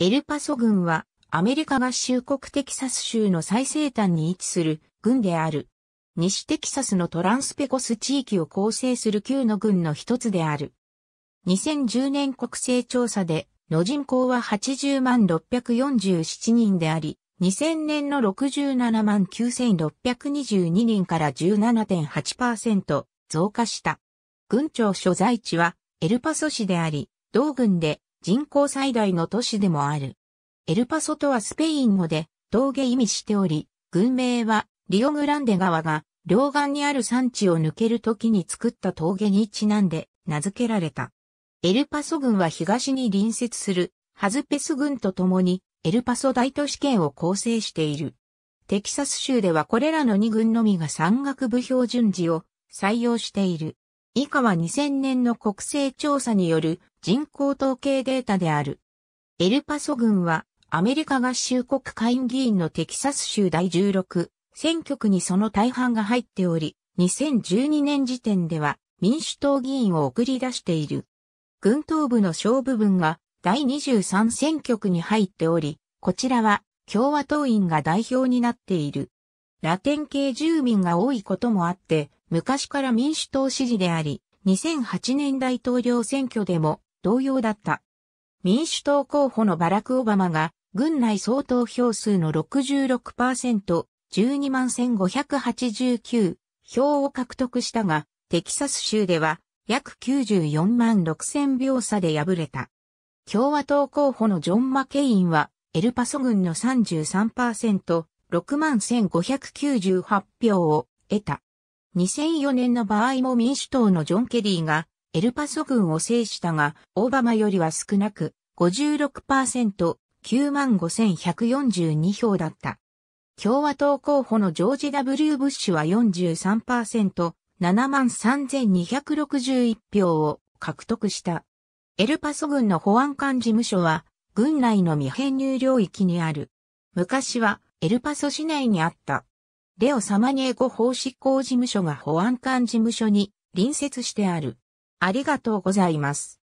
エルパソ郡はアメリカ合衆国テキサス州の最西端に位置する郡である。西テキサスのトランスペコス地域を構成する旧の郡の一つである。2010年国勢調査での人口は80万647人であり、2000年の67万9622人から17.8%増加した。郡庁所在地はエルパソ市であり、同郡で人口最大の都市でもある。エルパソとはスペイン語で峠意味しており、軍名はリオグランデ川が両岸にある山地を抜ける時に作った峠にちなんで名付けられた。エルパソ郡は東に隣接するハズペス郡と共にエルパソ大都市圏を構成している。テキサス州ではこれらの2郡のみが山岳部標準時を採用している。以下は2000年の国勢調査による人口統計データである。エルパソ郡はアメリカ合衆国下院議員のテキサス州第16選挙区にその大半が入っており、2012年時点では民主党議員を送り出している。軍東部の小部分が第23選挙区に入っており、こちらは共和党員が代表になっている。ラテン系住民が多いこともあって、昔から民主党支持であり、2008年大統領選挙でも同様だった。民主党候補のバラク・オバマが、軍内総投票数の66%、12万1589票を獲得したが、テキサス州では約94万6000票差で敗れた。共和党候補のジョン・マケインは、エルパソ軍の33%、6万1598票を得た。2004年の場合も民主党のジョン・ケリーがエルパソ軍を制したが、オバマよりは少なく56%、95,142票だった。共和党候補のジョージ・ W・ ブッシュは43%、73,261票を獲得した。エルパソ軍の保安官事務所は、軍内の未編入領域にある。昔はエルパソ市内にあった。レオ・サマニエゴ法執行事務所が保安官事務所に隣接してある。ありがとうございます。